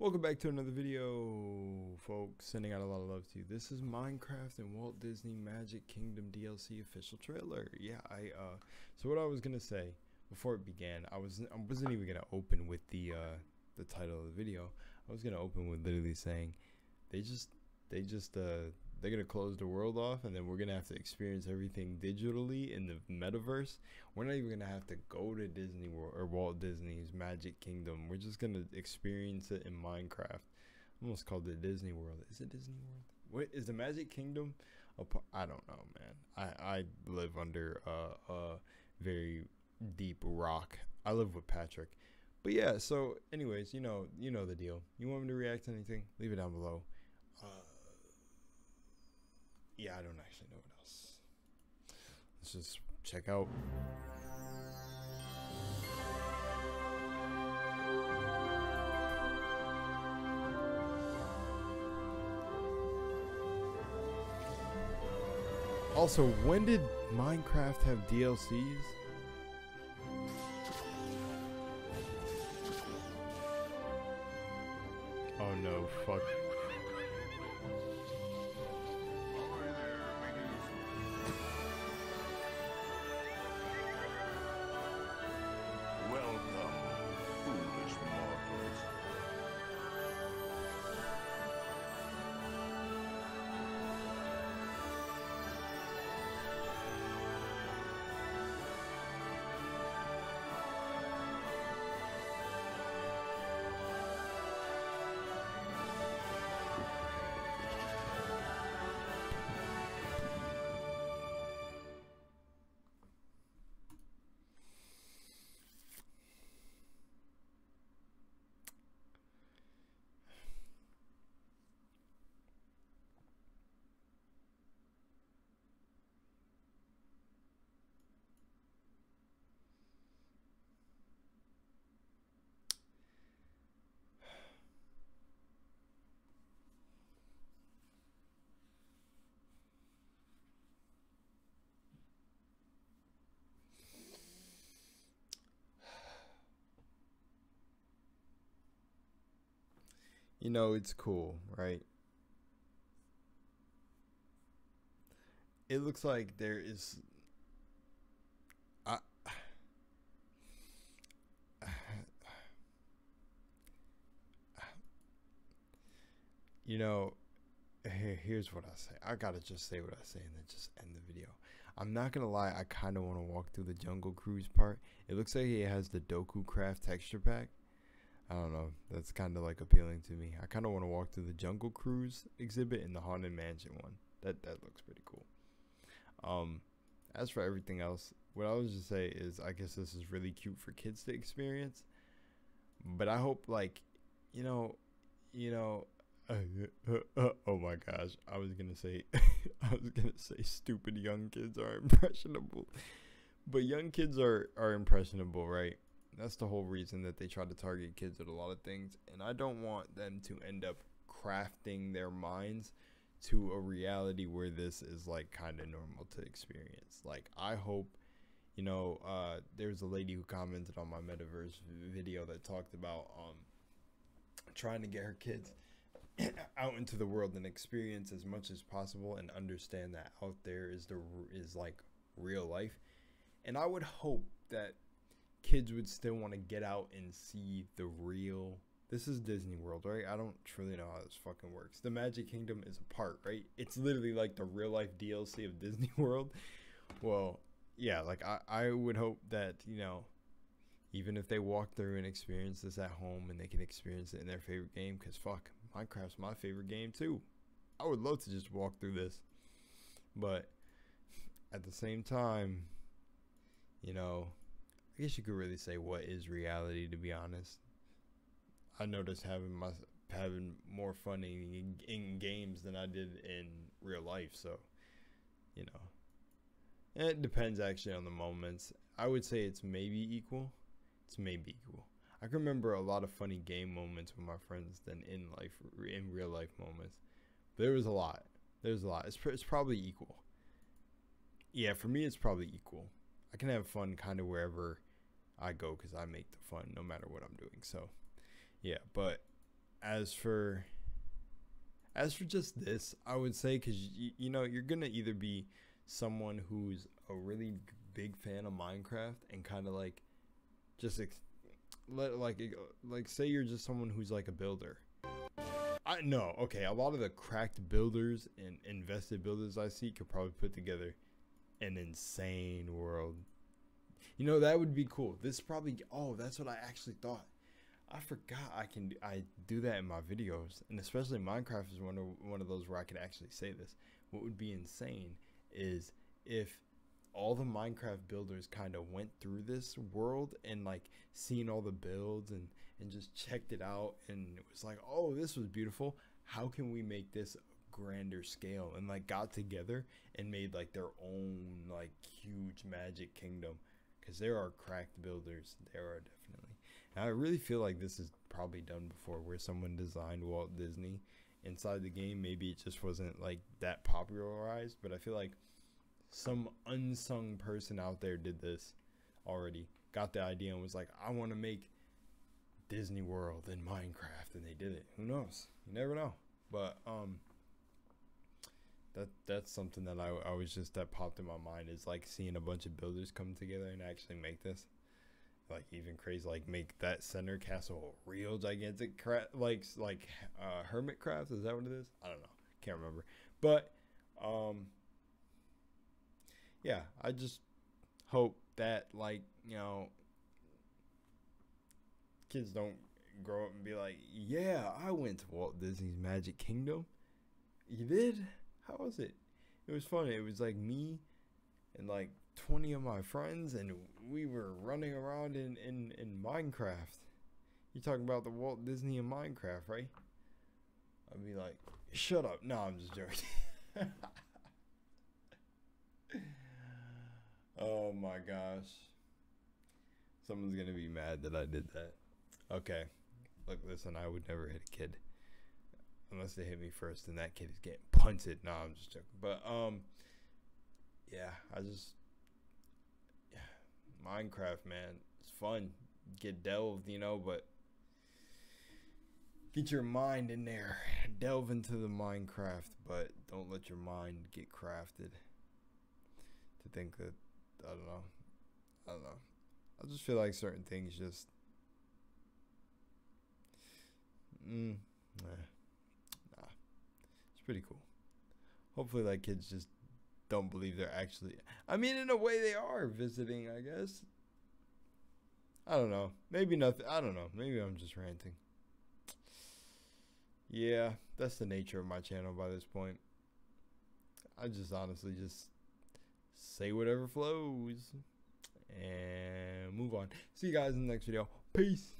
Welcome back to another video, folks. Sending out a lot of love to you. This is Minecraft and Walt Disney Magic Kingdom DLC official trailer. Yeah, I uh so what I was going to say before it began, I was I wasn't even going to open with the uh the title of the video. I was going to open with literally saying they just they just uh they're gonna close the world off and then we're gonna have to experience everything digitally in the metaverse. We're not even gonna have to go to disney world or walt disney's magic kingdom. We're just gonna experience it in minecraft. Almost called it disney world. Is it disney world? What is the magic kingdom i don't know man. I i live under a, a very deep rock. I live with patrick. But yeah so anyways you know you know the deal. You want me to react to anything? Leave it down below yeah, I don't actually know what else. Let's just check out. Also, when did Minecraft have DLCs? Oh no, fuck. You know it's cool, right? It looks like there is I you know here's what I say. I gotta just say what I say and then just end the video. I'm not gonna lie, I kinda wanna walk through the jungle cruise part. It looks like it has the Doku Craft texture pack. I don't know. That's kind of like appealing to me. I kind of want to walk through the Jungle Cruise exhibit and the Haunted Mansion one. That that looks pretty cool. Um, as for everything else, what I was just say is I guess this is really cute for kids to experience. But I hope like, you know, you know, oh my gosh, I was gonna say, I was gonna say, stupid young kids are impressionable, but young kids are are impressionable, right? That's the whole reason that they try to target kids with a lot of things. And I don't want them to end up crafting their minds to a reality where this is like kind of normal to experience. Like, I hope, you know, uh, there's a lady who commented on my metaverse video that talked about um, trying to get her kids out into the world and experience as much as possible and understand that out there is the is like real life and i would hope that kids would still want to get out and see the real this is Disney World, right? I don't truly know how this fucking works. The Magic Kingdom is a part, right? It's literally like the real life DLC of Disney World. Well, yeah, like I, I would hope that, you know, even if they walk through and experience this at home and they can experience it in their favorite game, because fuck, Minecraft's my favorite game too. I would love to just walk through this. But at the same time, you know, I guess you could really say what is reality to be honest. I noticed having my having more fun in, in games than I did in real life, so you know. it depends actually on the moments. I would say it's maybe equal. It's maybe equal. I can remember a lot of funny game moments with my friends than in life in real life moments. But there was a lot. There's a lot. It's, it's probably equal. Yeah, for me it's probably equal. I can have fun kind of wherever I go because I make the fun no matter what I'm doing. So, yeah, but as for as for just this, I would say because you, you know you're gonna either be someone who's a really big fan of Minecraft and kind of like just ex- let like like say you're just someone who's like a builder. I know, okay, a lot of the cracked builders and invested builders I see could probably put together an insane world. You know that would be cool. This probably oh that's what I actually thought. I forgot I can I do that in my videos, and especially Minecraft is one of one of those where I can actually say this. What would be insane is if all the Minecraft builders kind of went through this world and like seen all the builds and and just checked it out and it was like, "Oh, this was beautiful. How can we make this grander scale?" and like got together and made like their own like huge magic kingdom cuz there are cracked builders. There are definitely. And I really feel like this is probably done before where someone designed Walt Disney inside the game. Maybe it just wasn't like that popularized, but I feel like some unsung person out there did this already. Got the idea and was like, I want to make Disney World in Minecraft, and they did it. Who knows? You never know. But um, that that's something that I, I was just that popped in my mind is like seeing a bunch of builders come together and actually make this. Like even crazy, like make that center castle real gigantic, cra- like like uh, Hermitcraft. Is that what it is? I don't know. Can't remember. But um, yeah, I just hope that like you know kids don't grow up and be like, yeah, I went to Walt Disney's Magic Kingdom. You did? How was it? It was funny. It was like me and like 20 of my friends, and we were running around in, in, in Minecraft. You're talking about the Walt Disney and Minecraft, right? I'd be like, shut up. No, I'm just joking. oh my gosh. Someone's going to be mad that I did that. Okay. Look, listen, I would never hit a kid. Unless they hit me first, and that kid is getting punted. No, I'm just joking. But, um, yeah, I just, yeah, Minecraft, man. It's fun. Get delved, you know, but get your mind in there. Delve into the Minecraft, but don't let your mind get crafted to think that, I don't know. I don't know. I just feel like certain things just Mm, nah, nah. It's pretty cool. Hopefully, like kids just don't believe they're actually. I mean, in a way, they are visiting. I guess. I don't know. Maybe nothing. I don't know. Maybe I'm just ranting. Yeah, that's the nature of my channel by this point. I just honestly just say whatever flows and move on. See you guys in the next video. Peace.